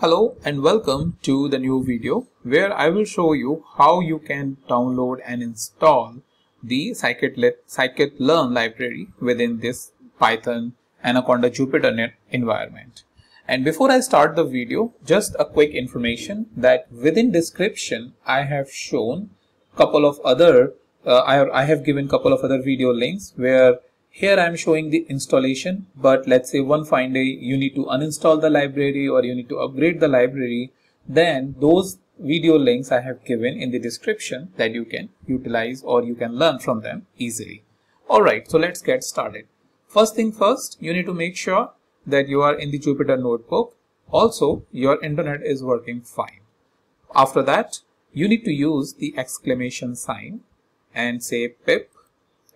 Hello and welcome to the new video where I will show you how you can download and install the scikit-learn library within this Python Anaconda JupyterNet environment. And before I start the video, just a quick information that within description I have shown couple of other uh, I, I have given couple of other video links where here I am showing the installation, but let's say one fine day you need to uninstall the library or you need to upgrade the library, then those video links I have given in the description that you can utilize or you can learn from them easily. Alright, so let's get started. First thing first, you need to make sure that you are in the Jupyter notebook. Also, your internet is working fine. After that, you need to use the exclamation sign and say pip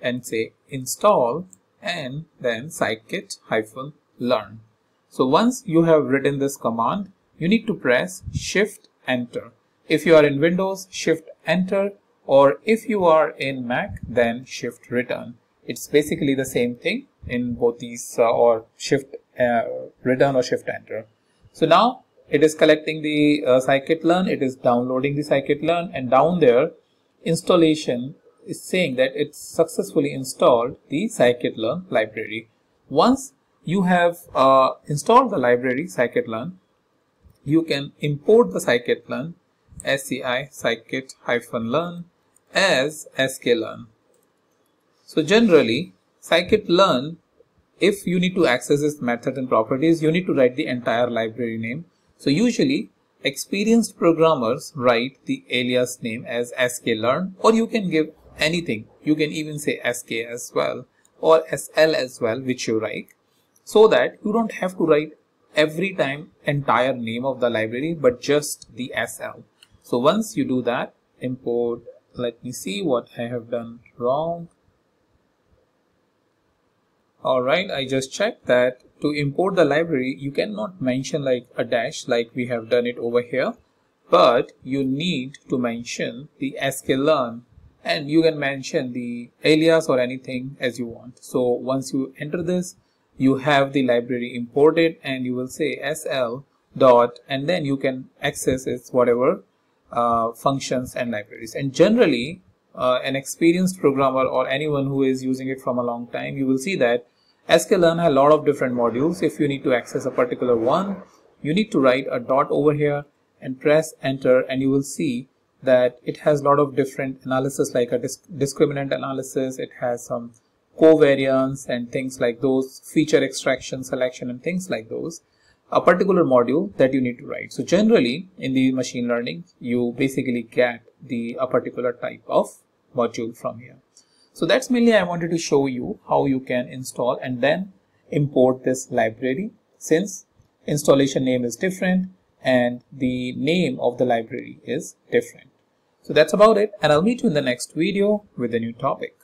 and say install and then scikit-learn. So once you have written this command, you need to press shift enter. If you are in Windows, shift enter or if you are in Mac, then shift return. It's basically the same thing in both these uh, or shift uh, return or shift enter. So now it is collecting the uh, scikit-learn, it is downloading the scikit-learn and down there installation is saying that it's successfully installed the scikit-learn library. Once you have uh, installed the library scikit-learn, you can import the scikit-learn sci scikit-learn as sklearn. So generally, scikit-learn, if you need to access its method and properties, you need to write the entire library name. So usually experienced programmers write the alias name as sklearn or you can give anything. You can even say SK as well or SL as well, which you like, so that you don't have to write every time entire name of the library, but just the SL. So once you do that, import, let me see what I have done wrong. Alright, I just checked that to import the library, you cannot mention like a dash like we have done it over here, but you need to mention the sklearn and you can mention the alias or anything as you want. So once you enter this, you have the library imported and you will say sl dot and then you can access its whatever uh, functions and libraries. And generally, uh, an experienced programmer or anyone who is using it from a long time, you will see that sklearn has a lot of different modules. If you need to access a particular one, you need to write a dot over here and press enter and you will see that it has a lot of different analysis like a disc discriminant analysis. It has some covariance and things like those feature extraction selection and things like those. A particular module that you need to write. So generally in the machine learning you basically get the a particular type of module from here. So that's mainly i wanted to show you how you can install and then import this library. Since installation name is different and the name of the library is different so that's about it and I'll meet you in the next video with a new topic.